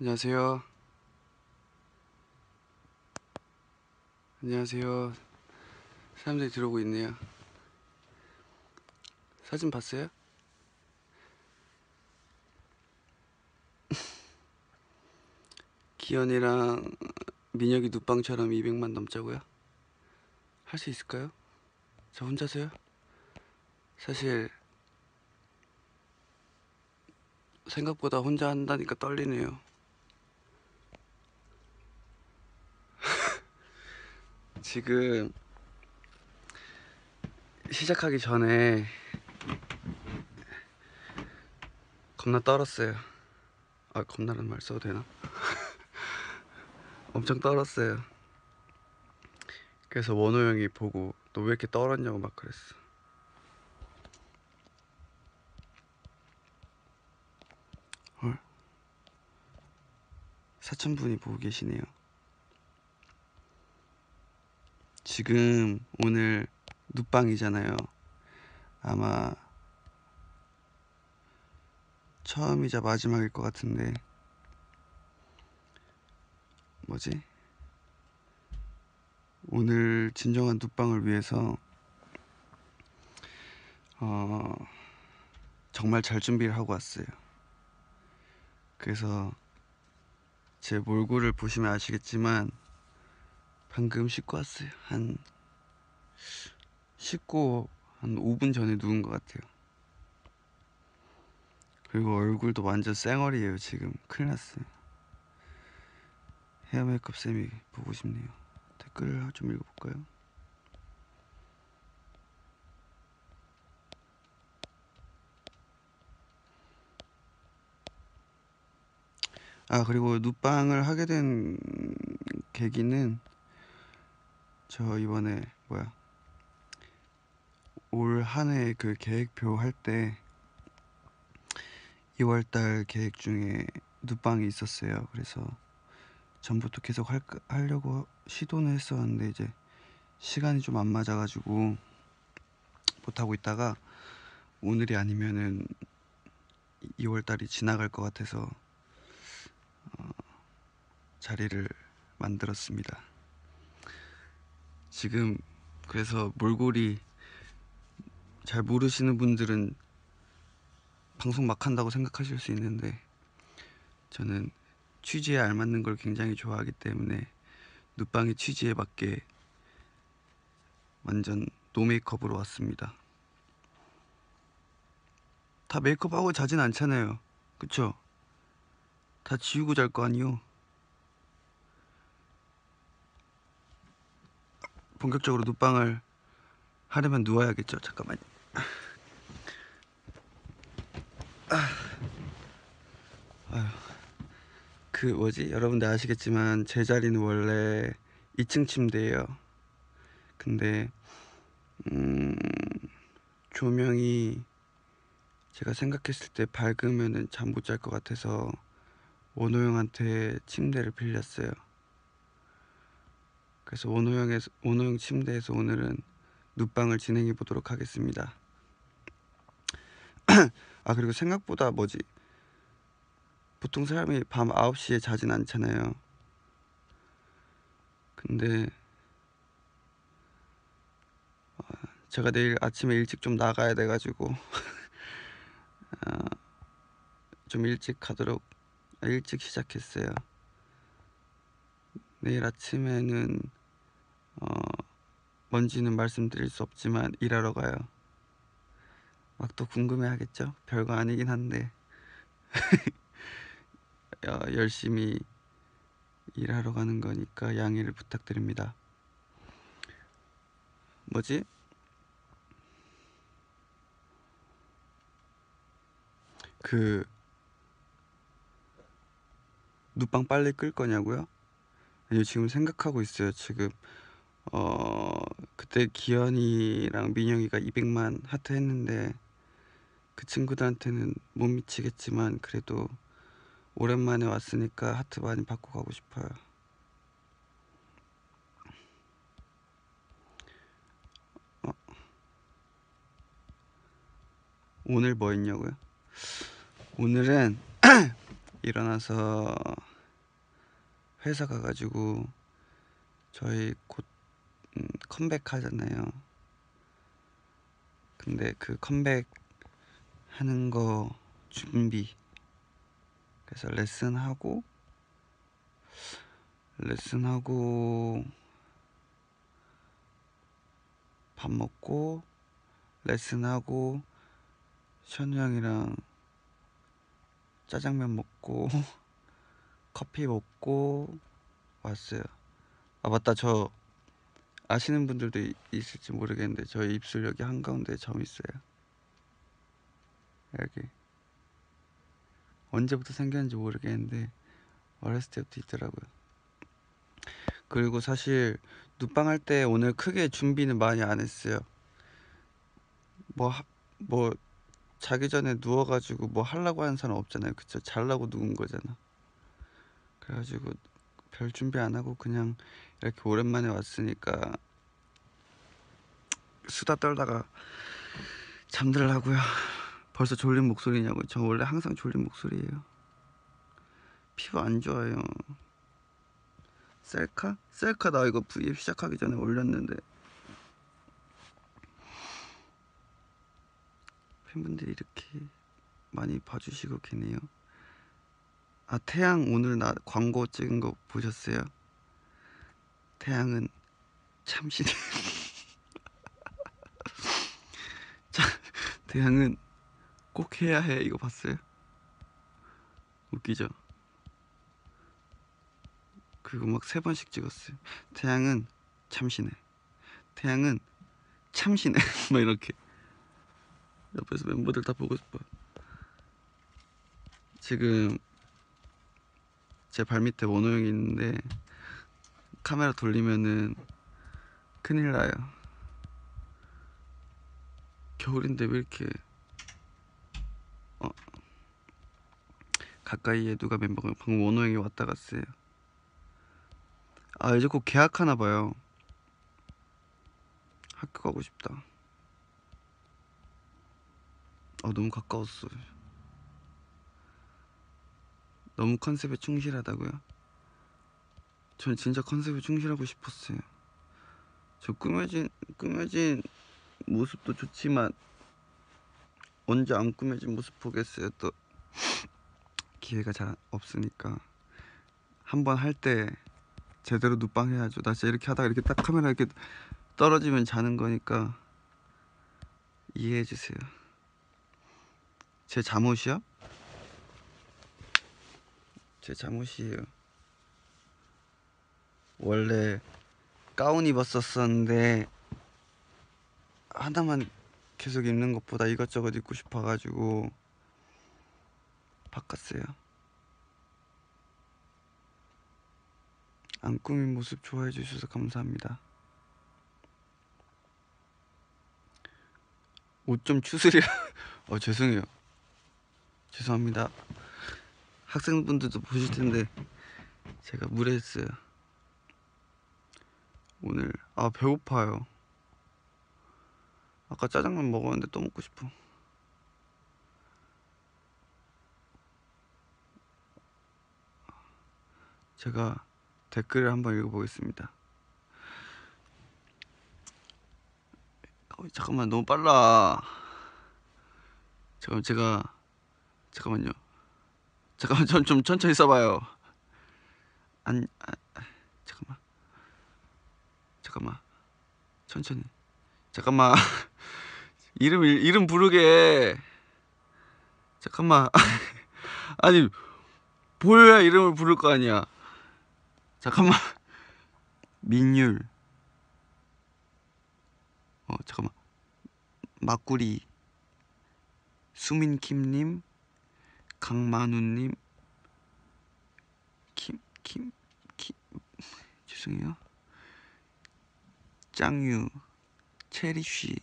안녕하세요. 안녕하세요. 사람들이 들어오고 있네요. 사진 봤어요? 기현이랑 민혁이 누빵처럼 200만 넘자고요? 할 수 있을까요? 저 혼자서요? 사실 생각보다 혼자 한다니까 떨리네요. 지금 시작하기 전에 겁나 떨었어요. 아, 겁나라는 말 써도 되나? 엄청 떨었어요. 그래서 원호 형이 보고 너 왜 이렇게 떨었냐고 막 그랬어. 헐. 사천 분이 보고 계시네요. 지금 오늘 눕방이잖아요. 아마 처음이자 마지막일 것 같은데 뭐지? 오늘 진정한 눕방을 위해서 어 정말 잘 준비를 하고 왔어요. 그래서 제 몰골을 보시면 아시겠지만 방금 씻고 왔어요. 한 씻고 한 5분 전에 누운 것 같아요. 그리고 얼굴도 완전 쌩얼이에요 지금 큰일 났어요. 헤어 메이크업 쌤이 보고 싶네요. 댓글을 좀 읽어볼까요? 아 그리고 눕방을 하게 된 계기는 저 이번에 뭐야 올 한 해 그 계획표 할 때 2월달 계획 중에 눕방이 있었어요. 그래서 전부터 계속 할, 하려고 시도는 했었는데 이제 시간이 좀 안 맞아가지고 못하고 있다가 오늘이 아니면은 2월달이 지나갈 것 같아서 어, 자리를 만들었습니다. 지금 그래서 몰골이 잘 모르시는 분들은 방송 막 한다고 생각하실 수 있는데 저는 취지에 알맞는 걸 굉장히 좋아하기 때문에 눕방의 취지에 맞게 완전 노 메이크업으로 왔습니다. 다 메이크업하고 자진 않잖아요. 그쵸? 다 지우고 잘 거 아니요? 본격적으로 눕방을 하려면 누워야겠죠. 잠깐만요. 아휴. 그 뭐지? 여러분들 아시겠지만 제 자리는 원래 2층 침대예요. 근데 음 조명이 제가 생각했을 때 밝으면은 잠못 잘 것 같아서 원호 형한테 침대를 빌렸어요. 그래서 원호 형의 원호 형 침대에서 오늘은 눕방을 진행해 보도록 하겠습니다. 아 그리고 생각보다 뭐지? 보통 사람이 밤 9시에 자진 않잖아요. 근데 어, 제가 내일 아침에 일찍 좀 나가야 돼가지고 어, 좀 일찍 가도록 일찍 시작했어요. 내일 아침에는 어, 뭔지는 말씀드릴 수 없지만 일하러 가요. 막 또 궁금해 하겠죠? 별거 아니긴 한데 어, 열심히 일하러 가는 거니까 양해를 부탁드립니다. 뭐지? 그 눕방 빨리 끌 거냐고요? 아니요 지금 생각하고 있어요. 지금 어 그때 기현이랑 민영이가 200만 하트 했는데 그 친구들한테는 못 미치겠지만 그래도 오랜만에 왔으니까 하트 많이 받고 가고 싶어요. 어. 오늘 뭐 했냐고요? 오늘은 일어나서 회사 가가지고 저희 곧 음, 컴백 하잖아요. 근데 그 컴백 하는 거 준비 그래서 레슨 하고 레슨 하고 밥 먹고 레슨 하고 션우 형이랑 짜장면 먹고 커피 먹고 왔어요. 아 맞다 저 아시는 분들도 이- 있을지 모르겠는데 저희 입술 여기 한가운데 점 있어요. 여기 언제부터 생겼는지 모르겠는데 어렸을 때부터 있더라고요. 그리고 사실 눕방 할 때 오늘 크게 준비는 많이 안 했어요. 뭐 하- 뭐 자기 전에 누워가지고 뭐 하려고 하는 사람 없잖아요. 그쵸? 잘라고 누운 거잖아. 그래가지고 별 준비 안 하고 그냥 이렇게 오랜만에 왔으니까 수다 떨다가 잠들라고요. 벌써 졸린 목소리냐고. 저 원래 항상 졸린 목소리예요. 피부 안 좋아요. 셀카? 셀카 나 이거 V앱 시작하기 전에 올렸는데 팬분들이 이렇게 많이 봐주시고 계네요. 아 태양 오늘 나 광고 찍은 거 보셨어요? 태양은 참신해. 자, 태양은 꼭 해야 해 이거 봤어요? 웃기죠? 그거 막세 번씩 찍었어요. 태양은 참신해. 태양은 참신해. 막 이렇게 옆에서 멤버들 다 보고 싶어. 지금 제 발밑에 원호 형이 있는데 카메라 돌리면은 큰일 나요. 겨울인데 왜 이렇게 어 가까이에 누가 멤버가 방금 원호 형이 왔다 갔어요. 아 이제 곧 계약하나 봐요. 학교 가고 싶다. 아 너무 가까웠어. 너무 컨셉에 충실하다고요? 전 진짜 컨셉에 충실하고 싶었어요. 저 꾸며진 꾸며진 모습도 좋지만 언제 안 꾸며진 모습 보겠어요. 또 기회가 잘 없으니까 한 번 할 때 제대로 눕방 해야죠. 나 진짜 이렇게 하다가 이렇게 딱 카메라 이렇게 떨어지면 자는 거니까 이해해 주세요. 제 잠옷이요? 제 잠옷이에요. 원래 가운 입었었었는데 하나만 계속 입는 것보다 이것저것 입고 싶어가지고 바꿨어요. 안 꾸민 모습 좋아해 주셔서 감사합니다. 옷 좀 추스려. 어 죄송해요. 죄송합니다. 학생분들도 보실 텐데 제가 무례했어요. 오늘 아 배고파요. 아까 짜장면 먹었는데 또 먹고 싶어. 제가 댓글을 한번 읽어보겠습니다. 어, 잠깐만 너무 빨라. 잠깐 제가 잠깐만요. 잠깐만 전 좀 천천히 써봐요. 안 아, 아, 잠깐만 잠깐만. 천천히. 잠깐만. 이름 일- 이름 부르게. 잠깐만. 아니 보여야 이름을 부를 거 아니야. 잠깐만. 민율. 어 잠깐만. 막구리. 수민킴님. 강만우님. 김 김 김 죄송해요 짱유 체리쉬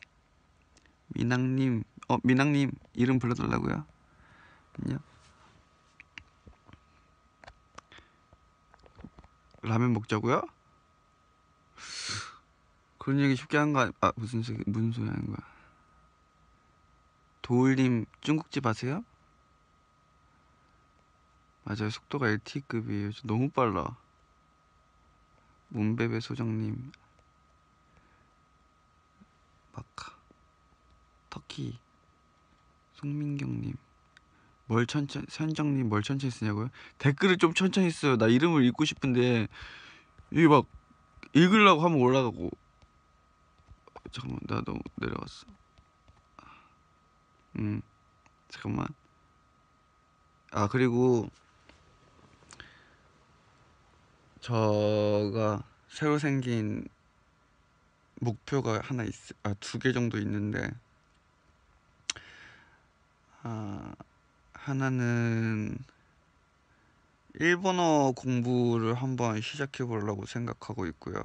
미낭님 어 미낭님 이름 불러달라고요 안녕 라면 먹자고요? 그런 얘기 쉽게 한 거 아니... 아 무슨 소리 무슨 소리 하는 거야? 도울님 중국집 아세요? 맞아요 속도가 LTE급이에요 너무 빨라 문베베 소정님 마카 터키 송민경님 뭘 천천히 선정님 뭘 천천히 쓰냐고요? 댓글을 좀 천천히 써요. 나 이름을 읽고 싶은데 이게 막 읽으려고 하면 올라가고 잠깐만 나 너무 내려갔어. 음 잠깐만. 아 그리고 저가 새로 생긴 목표가 하나 있, 아 두 개 정도 있는데 아 하나는 일본어 공부를 한번 시작해 보려고 생각하고 있고요.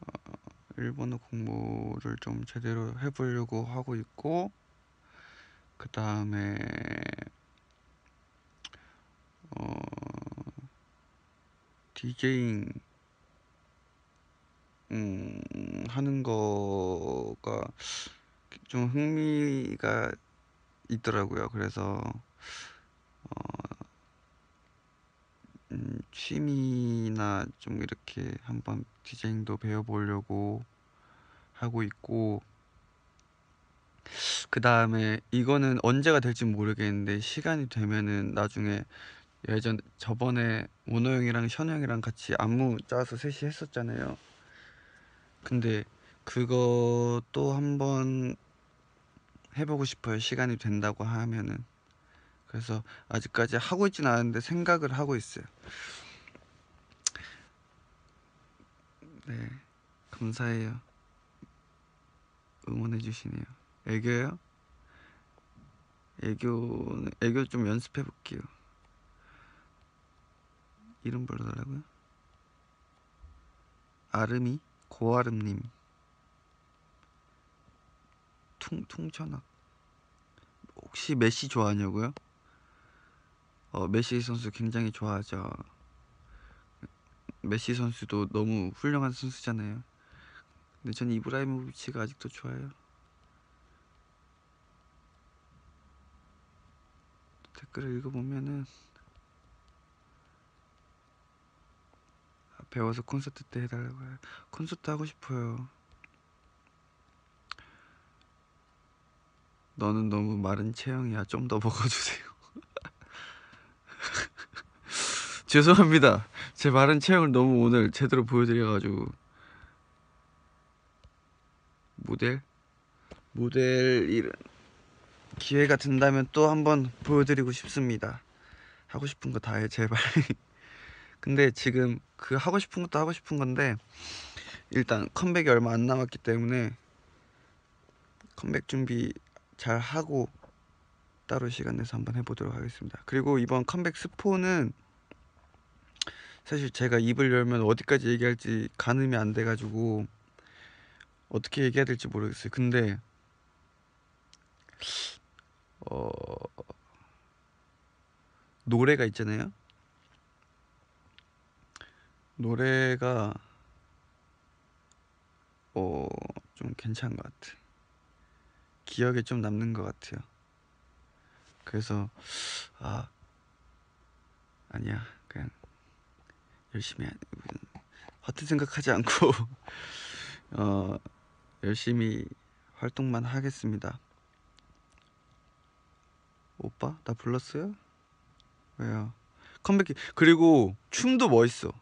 어, 일본어 공부를 좀 제대로 해보려고 하고 있고 그 다음에 어, 디제잉 음, 하는 거가 좀 흥미가 있더라고요. 그래서 어, 음, 취미나 좀 이렇게 한번 디자인도 배워보려고 하고 있고 그 다음에 이거는 언제가 될지 모르겠는데 시간이 되면은 나중에 예전 저번에 원호 형이랑 션호 형이랑 같이 안무 짜서 셋이 했었잖아요. 근데 그것도 한번 해보고 싶어요. 시간이 된다고 하면은. 그래서 아직까지 하고 있진 않은데 생각을 하고 있어요. 네, 감사해요. 응원해 주시네요. 애교요? 애교는 애교 좀 연습해 볼게요. 이름 불러달라고요? 아름이 고아름님 퉁퉁천악 혹시 메시 좋아하냐고요? 어, 메시 선수 굉장히 좋아하죠. 메시 선수도 너무 훌륭한 선수잖아요. 근데 전 이브라히모비치가 아직도 좋아요. 댓글을 읽어보면은 배워서 콘서트 때 해달라고 해요. 콘서트 하고 싶어요. 너는 너무 마른 체형이야. 좀 더 먹어주세요. 죄송합니다. 제 마른 체형을 너무 오늘 제대로 보여드려가지고 모델 모델 일은 기회가 된다면 또 한번 보여드리고 싶습니다. 하고 싶은 거 다 해 제발. 근데 지금 그 하고 싶은 것도 하고 싶은 건데 일단 컴백이 얼마 안 남았기 때문에 컴백 준비 잘 하고 따로 시간 내서 한번 해보도록 하겠습니다. 그리고 이번 컴백 스포는 사실 제가 입을 열면 어디까지 얘기할지 가늠이 안 돼가지고 어떻게 얘기해야 될지 모르겠어요. 근데 어 노래가 있잖아요. 노래가 어 좀 괜찮은 것 같아. 기억에 좀 남는 것 같아요. 그래서 아 아니야 그냥 열심히 허튼 생각하지 않고 어 열심히 활동만 하겠습니다. 오빠 나 불렀어요? 왜요? 컴백 그리고 춤도 멋있어.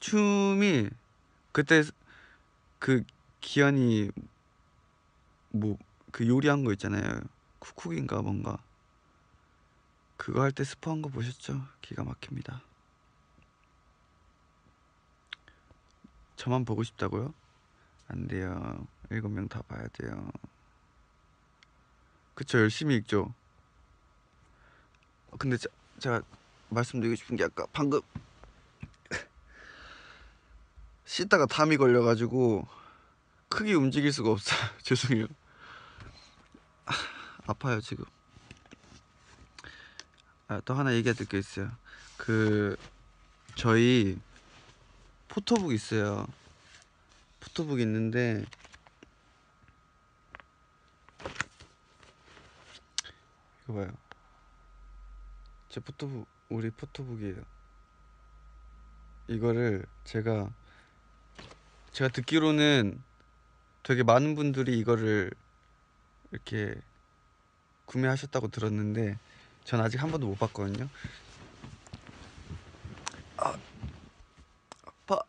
춤이 그때 그 기현이 뭐 그 요리한 거 있잖아요. 쿠쿡인가 뭔가 그거 할 때 스포한 거 보셨죠? 기가 막힙니다. 저만 보고 싶다고요? 안 돼요. 일곱 명 다 봐야 돼요. 그쵸 열심히 읽죠. 어, 근데 자, 제가 말씀드리고 싶은 게 아까 방금 씻다가 담이 걸려가지고 크게 움직일 수가 없어요. 죄송해요. 아, 아파요 지금. 아, 또 하나 얘기해야 될 게 있어요. 그 저희 포토북 있어요. 포토북 있는데 이거 봐요. 제 포토북 우리 포토북이에요. 이거를 제가 제가 듣기로는 되게 많은 분들이 이거를 이렇게 구매하셨다고 들었는데 전 아직 한 번도 못 봤거든요. 아, 아파.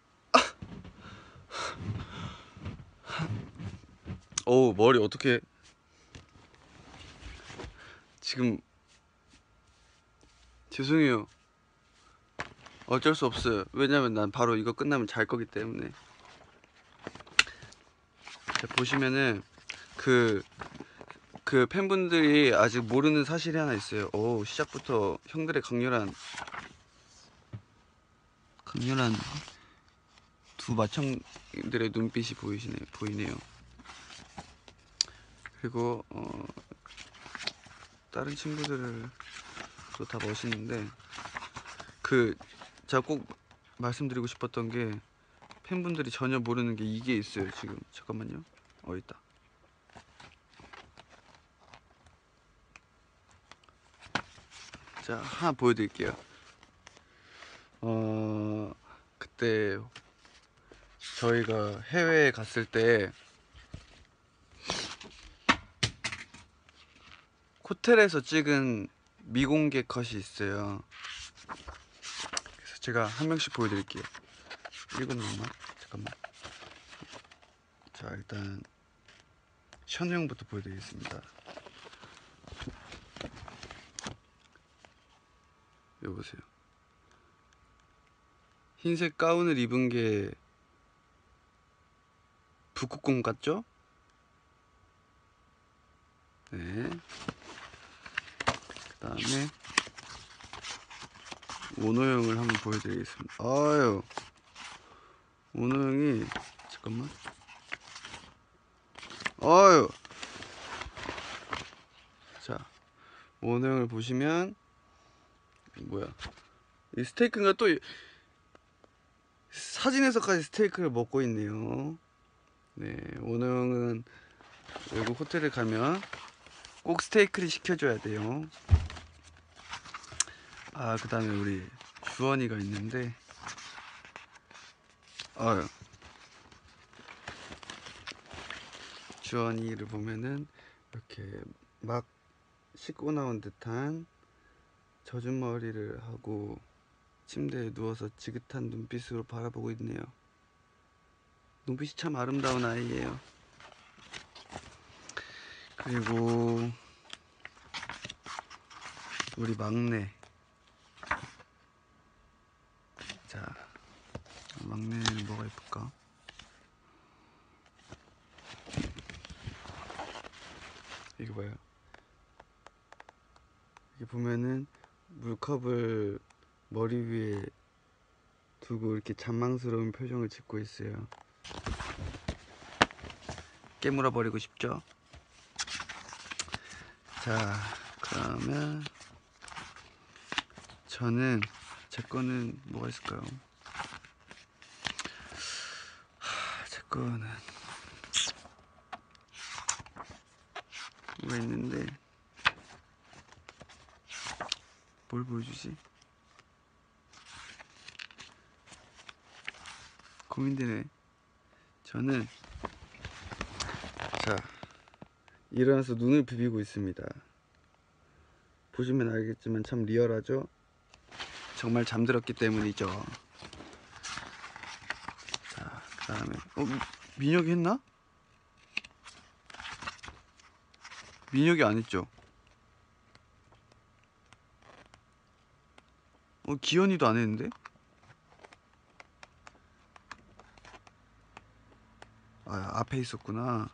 오 머리 어떻게 지금 죄송해요. 어쩔 수 없어요. 왜냐면 난 바로 이거 끝나면 잘 거기 때문에. 자, 보시면은 그, 그 팬분들이 아직 모르는 사실이 하나 있어요. 오, 시작부터 형들의 강렬한, 강렬한 두 마청들의 눈빛이 보이시네, 보이네요. 그리고, 어, 다른 친구들을 또다 멋있는데, 그, 제가 꼭 말씀드리고 싶었던 게, 팬분들이 전혀 모르는 게 이게 있어요 지금. 잠깐만요. 어 있다. 자 하나 보여드릴게요. 어 그때 저희가 해외에 갔을 때 호텔에서 찍은 미공개 컷이 있어요. 그래서 제가 한 명씩 보여드릴게요 뭐나? 잠깐만. 자 일단 션우 형부터 보여드리겠습니다. 여기 보세요. 흰색 가운을 입은 게 북극곰 같죠? 네. 그 다음에 오노 형을 한번 보여드리겠습니다. 아유. 형이 잠깐만. 어유 자 오너 형을 보시면 뭐야. 이 스테이크가 또 이- 사진에서까지 스테이크를 먹고 있네요. 네 오너 형은 외국 호텔에 가면 꼭 스테이크를 시켜줘야 돼요. 아그 다음에 우리 주원이가 있는데 아유. 주원이를 보면은 이렇게 막 씻고 나온 듯한 젖은 머리를 하고 침대에 누워서 지긋한 눈빛으로 바라보고 있네요. 눈빛이 참 아름다운 아이예요. 그리고 우리 막내. 막내는 뭐가 예쁠까? 이거 봐요. 이게 보면은 물컵을 머리 위에 두고 이렇게 잔망스러운 표정을 짓고 있어요. 깨물어 버리고 싶죠? 자, 그러면 저는 제 거는 뭐가 있을까요? 하, 제 거는 뭐가 있는데 뭘 보여주지? 고민되네. 저는 자 일어나서 눈을 비비고 있습니다. 보시면 알겠지만 참 리얼하죠? 정말 잠들었기 때문이죠. 자, 그 다음에, 어, 미- 민혁이 했나? 민혁이 안 했죠? 어, 기현이도 안 했는데? 아, 앞에 있었구나.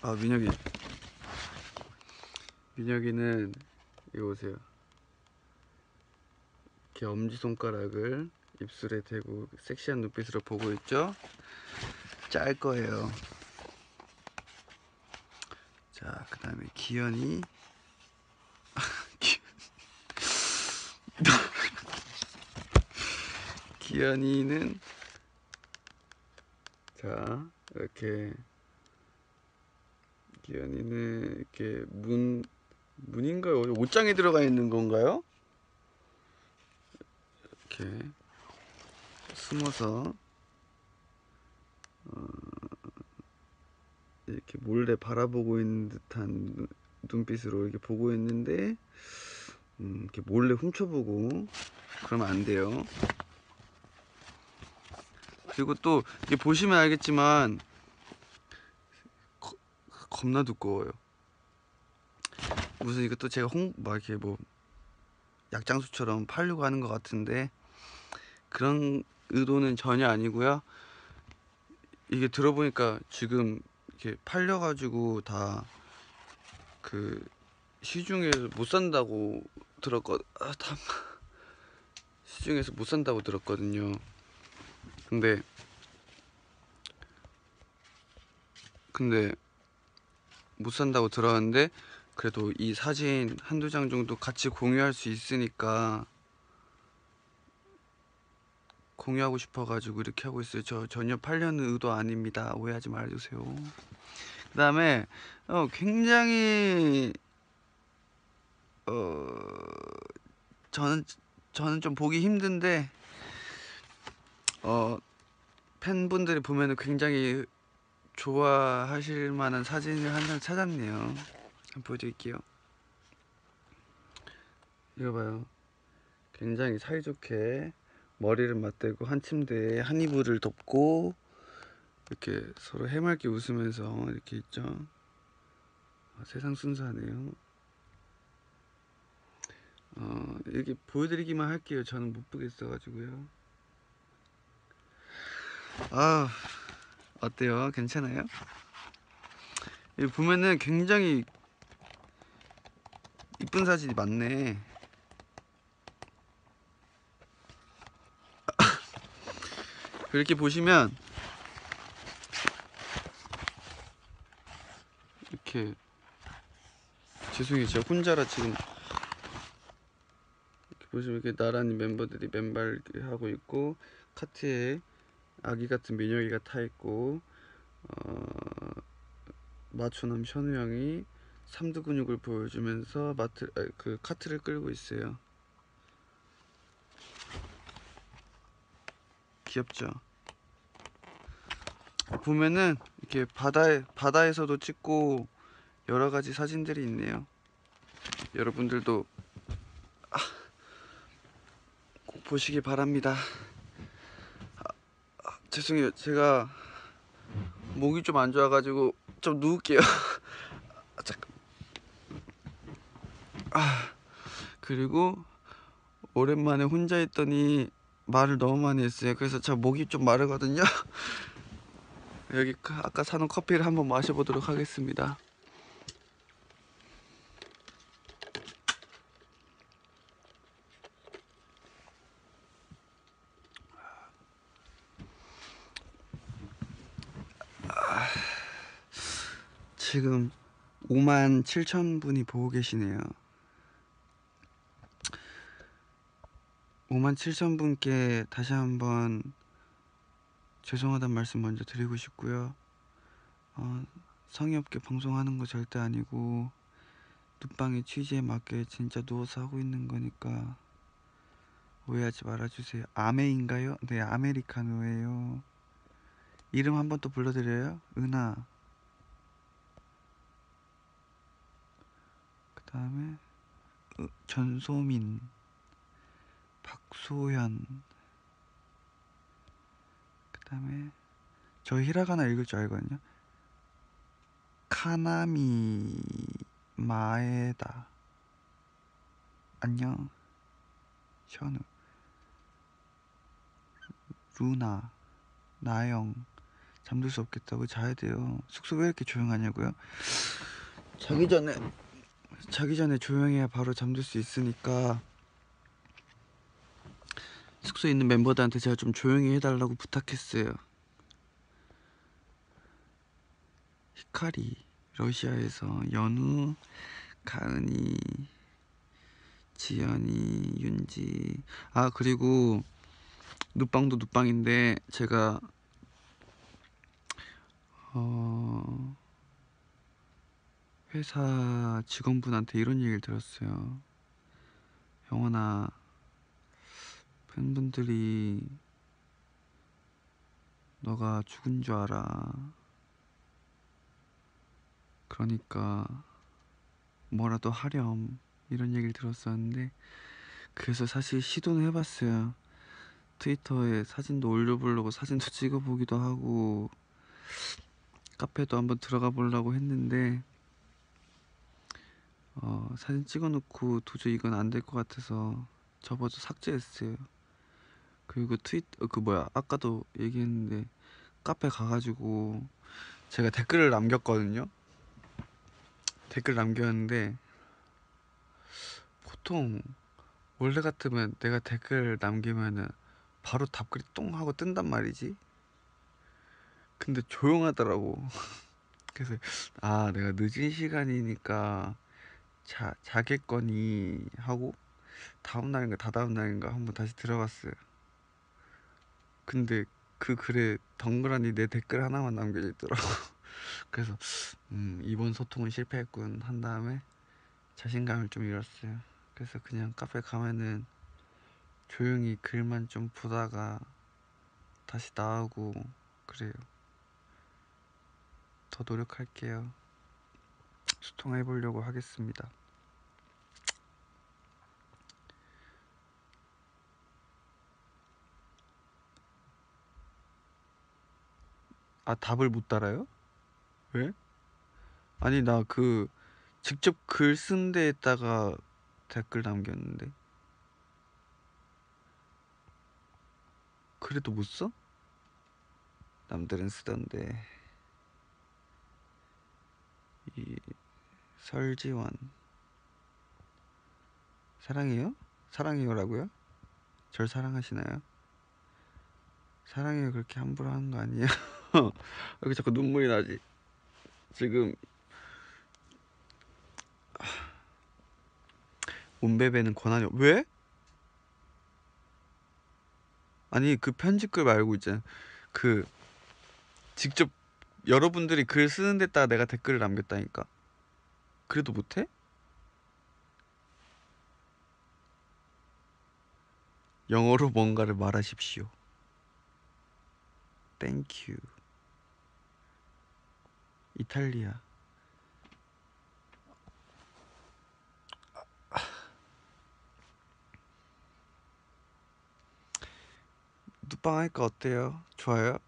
아, 민혁이. 민혁이는 이거 보세요. 이렇게 엄지손가락을 입술에 대고 섹시한 눈빛으로 보고 있죠? 짤 거예요. 자, 그 다음에 기현이. 기- 기현이는 자, 이렇게 기현이는 이렇게 문 문인가요? 옷장에 들어가 있는 건가요? 이렇게 숨어서 어, 이렇게 몰래 바라보고 있는 듯한 눈- 눈빛으로 이렇게 보고 있는데 음, 이렇게 몰래 훔쳐보고 그러면 안 돼요. 그리고 또 이게 보시면 알겠지만 거- 겁나 두꺼워요. 무슨 이것도 제가 홍, 막 이렇게 뭐 약장수처럼 팔려고 하는 것 같은데 그런 의도는 전혀 아니고요. 이게 들어보니까 지금 이렇게 팔려가지고 다 그 시중에서 못 산다고 들었거 아, 다 시중에서 못 산다고 들었거든요. 근데 근데 못 산다고 들었는데 그래도 이 사진 한두 장 정도 같이 공유할 수 있으니까 공유하고 싶어가지고 이렇게 하고 있어요. 저 전혀 팔려는 의도 아닙니다. 오해하지 말아주세요. 그 다음에 어, 굉장히 어 저는 저는 좀 보기 힘든데 어 팬분들이 보면은 굉장히 좋아하실 만한 사진을 한 장 찾았네요. 한번 보여드릴게요. 이거 봐요. 굉장히 사이좋게 머리를 맞대고 한 침대에 한 이불을 덮고 이렇게 서로 해맑게 웃으면서 이렇게 있죠. 아, 세상 순수하네요. 어, 이렇게 보여드리기만 할게요. 저는 못 보겠어가지고요. 아, 어때요? 괜찮아요? 보면은 굉장히 이쁜 사진이 많네. 이렇게 보시면 이렇게 죄송해요 제가 혼자라 지금 이렇게 보시면 이렇게 나란히 멤버들이 맨발 하고 있고 카트에 아기 같은 민혁이가 타 있고 어, 마초남 현우 형이 삼두 근육을 보여주면서 마트 아, 그 카트를 끌고 있어요. 귀엽죠? 보면은 이렇게 바다에 바다에서도 찍고 여러 가지 사진들이 있네요. 여러분들도 아, 꼭 보시기 바랍니다. 아, 아, 죄송해요. 제가 목이 좀 안 좋아가지고 좀 누울게요. 아, 잠깐. 아 그리고 오랜만에 혼자 있더니 말을 너무 많이 했어요. 그래서 저 목이 좀 마르거든요. 여기 카- 아까 사놓은 커피를 한번 마셔보도록 하겠습니다. 아, 지금 5만 7천 분이 보고 계시네요. 5만 7천 분께 다시 한번 죄송하다는 말씀 먼저 드리고 싶고요. 어, 성의 없게 방송하는 거 절대 아니고 눕방의 취지에 맞게 진짜 누워서 하고 있는 거니까 오해하지 말아주세요. 아메인가요? 네, 아메리카노예요. 이름 한 번 또 불러드려요. 은하. 그 다음에 전소민, 박소현. 그 다음에 저 히라가나 읽을 줄 알거든요. 카나미 마에다. 안녕. 현우. 루나. 나영. 잠들 수 없겠다고 자야 돼요. 숙소 왜 이렇게 조용하냐고요? 자기 전에 자기 전에 조용해야 바로 잠들 수 있으니까 숙소에 있는 멤버들한테 제가 좀 조용히 해달라고 부탁했어요. 히카리 러시아에서 연우 가은이 지연이 윤지 아 그리고 눕방도 눕방인데 제가 어 회사 직원분한테 이런 얘기를 들었어요. 영원아, 팬분들이 너가 죽은 줄 알아. 그러니까 뭐라도 하렴 이런 얘기를 들었었는데 그래서 사실 시도는 해봤어요. 트위터에 사진도 올려보려고 사진도 찍어보기도 하고 카페도 한번 들어가 보려고 했는데 어, 사진 찍어놓고 도저히 이건 안 될 것 같아서 접어서 삭제했어요. 그리고 트위터 그 뭐야 아까도 얘기했는데 카페 가가지고 제가 댓글을 남겼거든요. 댓글 남겼는데 보통 원래 같으면 내가 댓글 남기면은 바로 답글이 똥 하고 뜬단 말이지. 근데 조용하더라고. 그래서 아 내가 늦은 시간이니까 자 자겠거니 하고 다음 날인가 다다음 날인가 한번 다시 들어갔어요. 근데 그 글에 덩그러니 내 댓글 하나만 남겨져 있더라고. 그래서 음, 이번 소통은 실패했군 한 다음에 자신감을 좀 잃었어요. 그래서 그냥 카페 가면은 조용히 글만 좀 보다가 다시 나오고 그래요. 더 노력할게요. 소통해 보려고 하겠습니다. 아, 답을 못 달아요? 왜? 아니, 나 그 직접 글 쓴 데에다가 댓글 남겼는데. 그래도 못 써? 남들은 쓰던데. 이 설지원 사랑해요? 사랑해요라고요? 절 사랑하시나요? 사랑해요 그렇게 함부로 하는 거 아니에요? 왜 이렇게 자꾸 눈물이 나지? 지금 온베베는 권한이 없- 왜? 아니 그 편집글 말고 이제 그 직접 여러분들이 글 쓰는 데다가 내가 댓글을 남겼다니까 그래도 못해? 영어로 뭔가를 말하십시오 Thank you 이탈리아 눕방 하니까 어때요? 좋아요?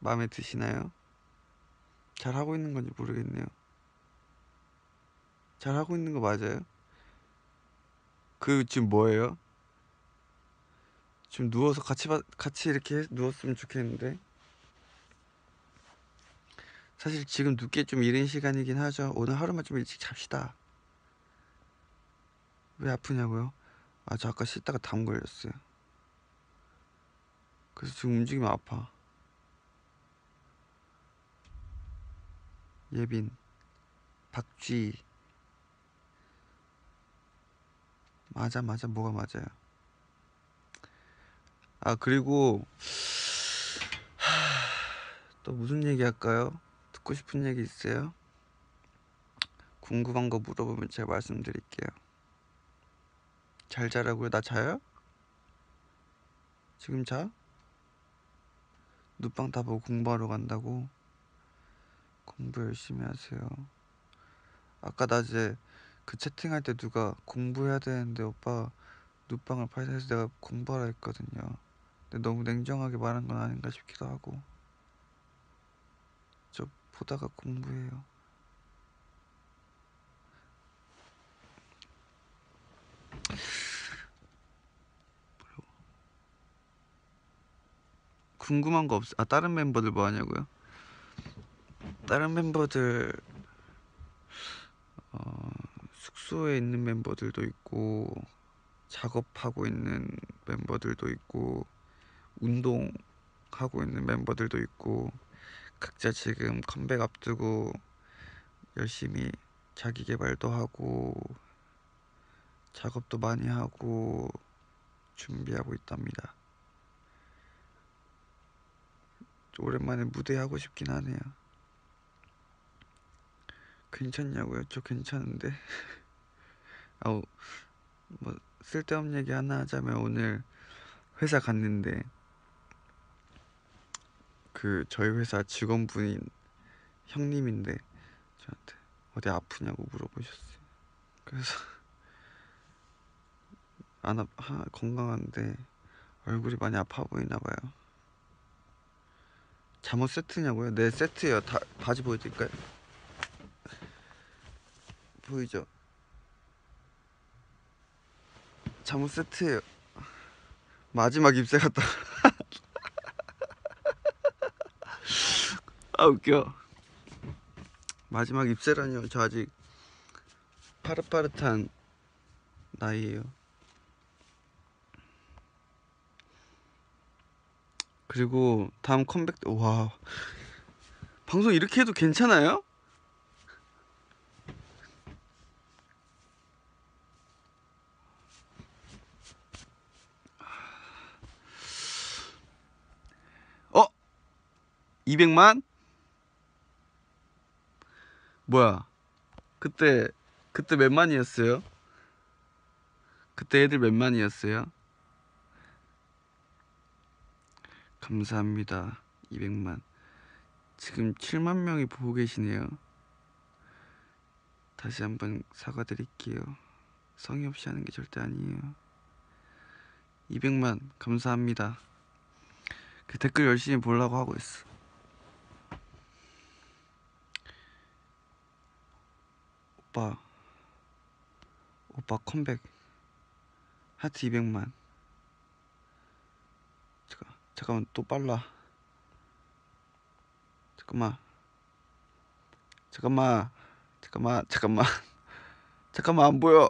마음에 드시나요? 잘 하고 있는 건지 모르겠네요. 잘 하고 있는 거 맞아요? 그 지금 뭐예요? 지금 누워서 같이 봐- 같이 이렇게 해- 누웠으면 좋겠는데. 사실 지금 눕기 좀 이른 시간이긴 하죠. 오늘 하루만 좀 일찍 잡시다. 왜 아프냐고요? 아, 저 아까 씻다가 담 걸렸어요. 그래서 지금 움직이면 아파. 예빈, 박쥐. 맞아, 맞아, 뭐가 맞아요. 아, 그리고, 하, 또 무슨 얘기 할까요? 듣고 싶은 얘기 있어요? 궁금한 거 물어보면 제가 말씀드릴게요. 잘 자라고요? 나 자요? 지금 자? 눈빵 다 보고 공부하러 간다고? 공부 열심히 하세요. 아까 낮에 그 채팅할 때 누가 공부해야 되는데 오빠 눈빵을 팔아서 내가 공부하라 했거든요. 근데 너무 냉정하게 말한 건 아닌가 싶기도 하고. 저 보다가 공부해요. 궁금한 거 없, 아, 다른 멤버들 뭐 하냐고요? 다른 멤버들, 어, 숙소에 있는 멤버들도 있고, 작업하고 있는 멤버들도 있고, 운동하고 있는 멤버들도 있고, 각자 지금 컴백 앞두고 열심히 자기 개발도 하고, 작업도 많이 하고, 준비하고 있답니다. 오랜만에 무대 하고 싶긴 하네요. 괜찮냐고요? 저 괜찮은데. 아우 뭐 쓸데없는 얘기 하나 하자면 오늘 회사 갔는데 그 저희 회사 직원분인 형님인데 저한테 어디 아프냐고 물어보셨어요. 그래서 안 아, 하, 건강한데 얼굴이 많이 아파 보이나 봐요. 잠옷 세트냐고요? 네 세트예요. 다 바지 보여드릴까요? 보이죠? 잠옷 세트예요. 마지막 입새 같다. 아 웃겨. 마지막 입새라니요. 저 아직 파릇파릇한 나이에요. 그리고 다음 컴백 때 와. 방송 이렇게 해도 괜찮아요? 어? 200만? 뭐야? 그때 그때 몇 만이었어요? 그때 애들 몇 만이었어요? 감사합니다. 200만. 지금 7만 명이 보고 계시네요. 다시 한번 사과드릴게요. 성의 없이 하는 게 절대 아니에요. 200만 감사합니다. 그 댓글 열심히 보려고 하고 있어. 오빠, 오빠 컴백 하트 200만. 잠깐, 잠깐만 또 빨라. 잠깐만, 잠깐만, 잠깐만, 잠깐만, 잠깐만 안 보여.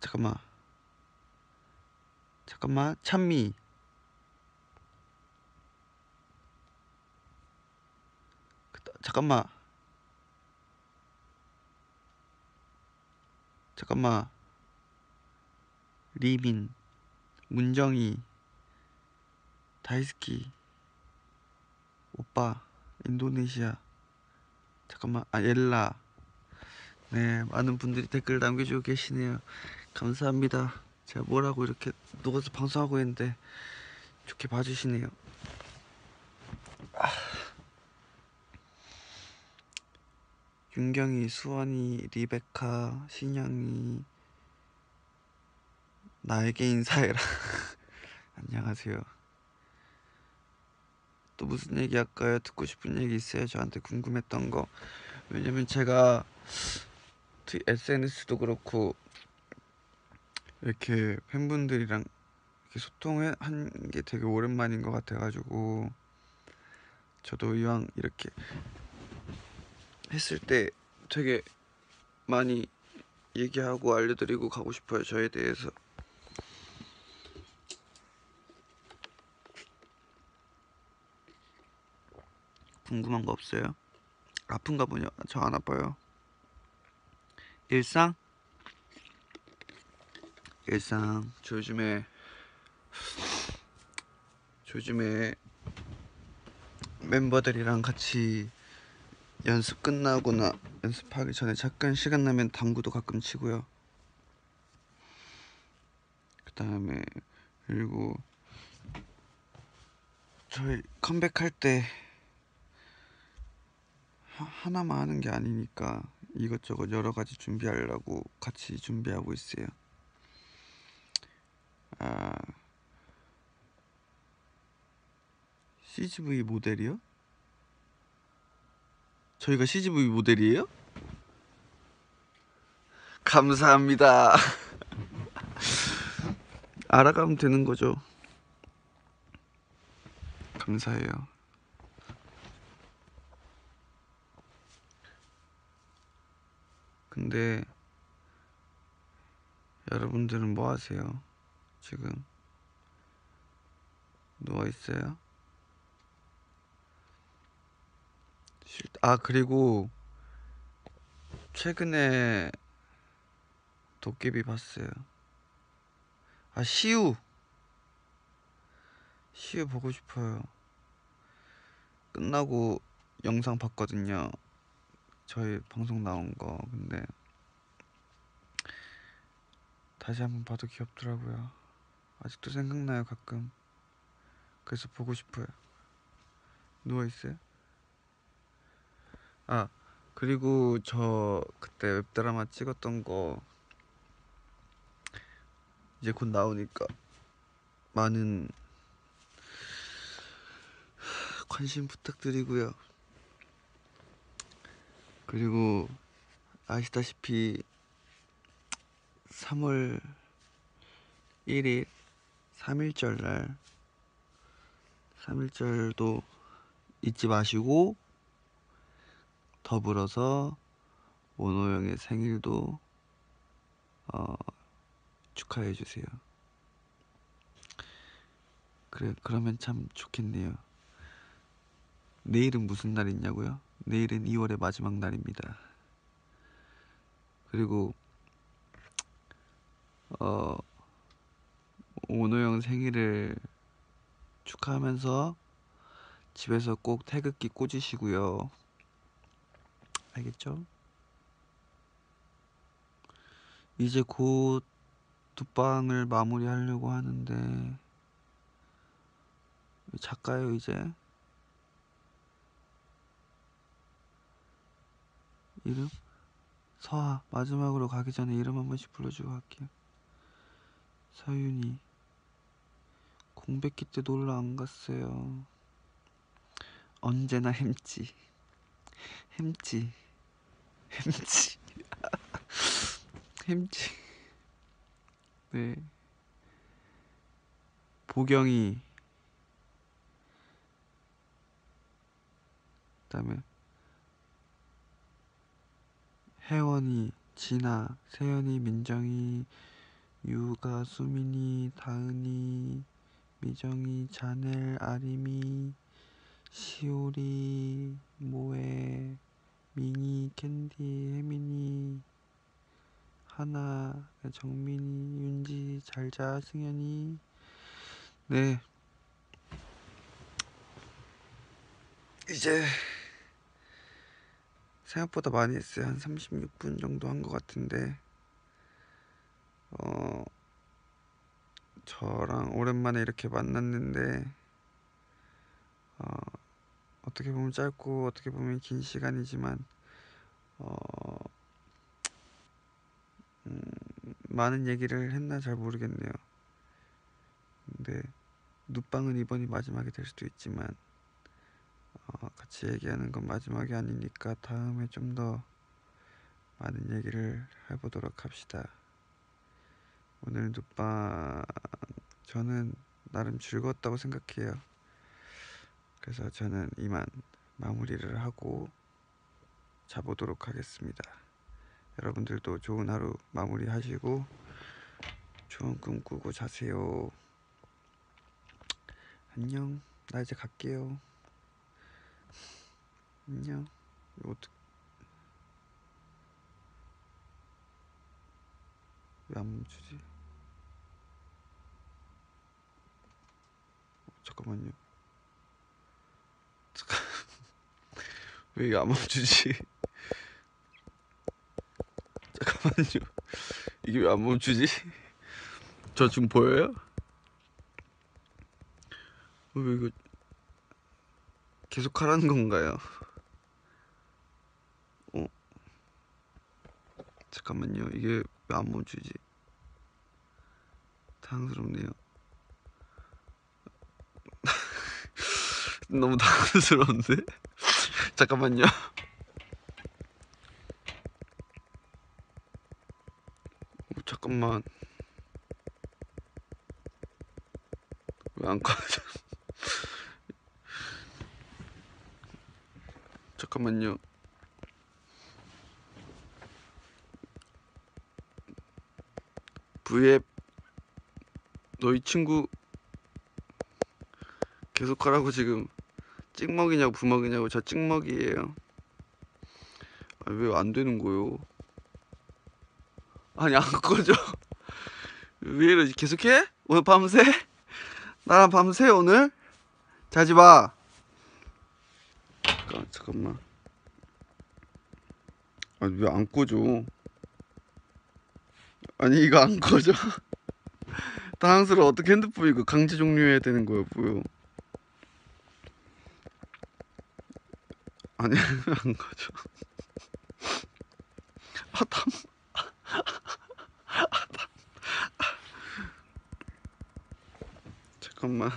잠깐만, 잠깐만 찬미. 잠깐만. 잠깐만. 리민, 문정이, 다이스키, 오빠, 인도네시아. 잠깐만, 아 엘라. 네, 많은 분들이 댓글 남겨주고 계시네요. 감사합니다. 제가 뭐라고 이렇게 녹아서 방송하고 있는데 좋게 봐주시네요. 윤경이, 수원이, 리베카, 신영이 나에게 인사해라. 안녕하세요. 또 무슨 얘기 할까요? 듣고 싶은 얘기 있어요? 저한테 궁금했던 거. 왜냐면 제가 SNS도 그렇고 이렇게 팬분들이랑 이렇게 소통한 게 되게 오랜만인 것 같아가지고 저도 이왕 이렇게 했을 때 되게 많이 얘기하고 알려드리고 가고 싶어요 저에 대해서 궁금한 거 없어요? 아픈가 보냐? 저 안 아파요 일상? 일상 저 요즘에 저 요즘에 멤버들이랑 같이 연습 끝나거나 연습하기 전에 잠깐 시간 나면 당구도 가끔 치고요. 그 다음에 그리고 저희 컴백할 때 하, 하나만 하는 게 아니니까 이것저것 여러 가지 준비하려고 같이 준비하고 있어요. 아, CGV 모델이요? 저희가 CGV 모델이에요? 감사합니다. 알아가면 되는 거죠. 감사해요. 근데 여러분들은 뭐 하세요? 지금 누워 있어요? 아 그리고 최근에 도깨비 봤어요. 아 시우 시우 보고 싶어요. 끝나고 영상 봤거든요. 저희 방송 나온 거 근데 다시 한번 봐도 귀엽더라고요. 아직도 생각나요 가끔. 그래서 보고 싶어요. 누워 있어요? 아 그리고 저 그때 웹드라마 찍었던 거 이제 곧 나오니까 많은 관심 부탁드리고요. 그리고 아시다시피 3월 1일 3일절 날 3일절도 잊지 마시고 더불어서 형의 생일도 어, 축하해 주세요. 그래 그러면 참 좋겠네요. 내일은 무슨 날이냐고요? 내일은 2월의 마지막 날입니다. 그리고 어 원호 형 생일을 축하하면서 집에서 꼭 태극기 꽂으시고요. 알겠죠? 이제 곧 두 방을 마무리하려고 하는데 작가요 이제 이름 서아 마지막으로 가기 전에 이름 한 번씩 불러주고 갈게요. 서윤이 공백기 때 놀러 안 갔어요. 언제나 햄찌 햄찌. 햄찌. 햄찌. 네. 보경이 그다음에 혜원이 진아 세연이 민정이 유가 수민이 다은이 미정이 자넬 아림이 시오리 모에 미니 캔디 혜민이 하나 정민이 윤지 잘자 승현이. 네. 이제 생각보다 많이 했어요. 한 36분 정도 한 것 같은데. 어 저랑 오랜만에 이렇게 만났는데 어 어떻게 보면 짧고 어떻게 보면 긴 시간이지만 어 음, 많은 얘기를 했나 잘 모르겠네요. 근데 눕방은 이번이 마지막이 될 수도 있지만 어, 같이 얘기하는 건 마지막이 아니니까 다음에 좀 더 많은 얘기를 해보도록 합시다. 오늘 눕방 저는 나름 즐거웠다고 생각해요. 그래서 저는 이만 마무리를 하고 자보도록 하겠습니다. 여러분들도 좋은 하루 마무리하시고 좋은 꿈 꾸고 자세요. 안녕. 나 이제 갈게요. 안녕. 이거 어떡... 왜안 멈추지? 어, 잠깐만요. 왜 이게 안 멈추지? 잠깐만요. 이게 왜 안 멈추지? 저 지금 보여요? 왜 이거 계속 하라는 건가요? 어? 잠깐만요. 이게 왜 안 멈추지? 당황스럽네요. 너무 당황스러운데? 잠깐만요. 어, 잠깐만. 왜 안 꺼져? 잠깐만요. V앱 너희 친구 계속 하라고 지금 찍먹이냐고 부먹이냐고 저 찍먹이에요. 아, 왜 안 되는 거요? 아니 안 꺼져. 왜 이러지? 계속해? 오늘 밤새? 나랑 밤새 오늘? 자지 마. 잠깐, 잠깐만. 아니 왜 안 꺼져? 아니 이거 안 꺼져? 당황스러워 어떻게 핸드폰 이거 강제 종료해야 되는 거야 뭐요? 아니 왜안 꺼져? 아 담. 잠깐만.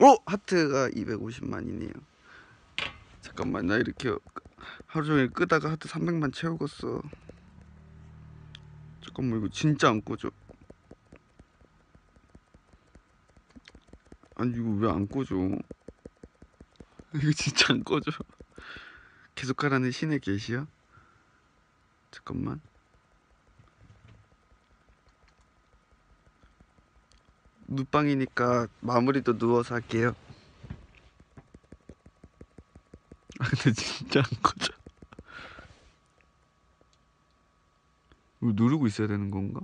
어 하트가 250만이네요. 잠깐만 나 이렇게 하루 종일 끄다가 하트 300만 채우겠어. 잠깐만 이거 진짜 안 꺼져. 아니 이거 왜안 꺼져? 이거 진짜 안 꺼져. 계속 하라는 신의 계시야? 잠깐만. 눕방이니까 마무리도 누워서 할게요. 아 근데 진짜 안 꺼져. 누르고 있어야 되는 건가?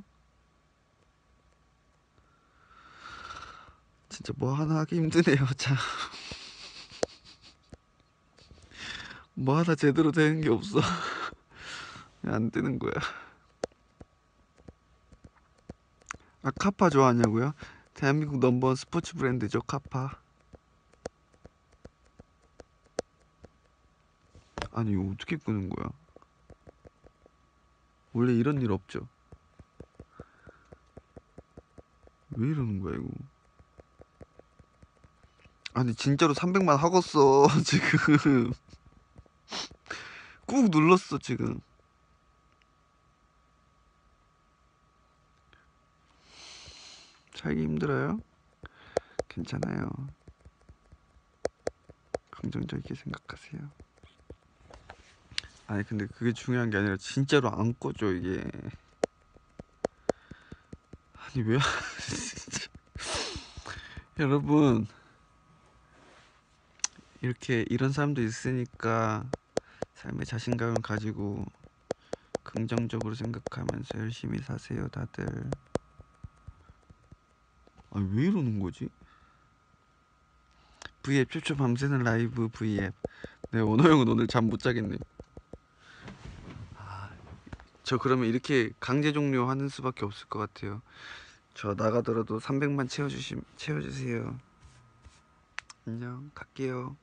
진짜 뭐 하나 하기 힘드네요. 참. 뭐 하나 제대로 되는 게 없어. 안 되는 거야. 아 카파 좋아하냐고요? 대한민국 넘버원 스포츠 브랜드죠 카파. 아니 이거 어떻게 끄는 거야? 원래 이런 일 없죠. 왜 이러는 거야 이거? 아니 진짜로 300만 하겠어 지금. 꾹 눌렀어 지금. 살기 힘들어요? 괜찮아요. 긍정적이게 생각하세요. 아니 근데 그게 중요한 게 아니라 진짜로 안 꺼져 이게. 아니 왜 진짜. 여러분 이렇게 이런 사람도 있으니까 삶에 자신감을 가지고 긍정적으로 생각하면서 열심히 사세요 다들. 아니 왜 이러는 거지? V앱 최초 밤새는 라이브 V앱. 네 원호 형은 오늘 잠 못 자겠네. 아, 저 그러면 이렇게 강제 종료하는 수밖에 없을 것 같아요. 저 나가더라도 300만 채워주시, 채워주세요. 안녕 갈게요